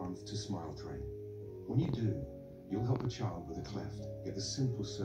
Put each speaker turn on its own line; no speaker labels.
month to Smile Train. When you do, you'll help a child with a cleft get the simple service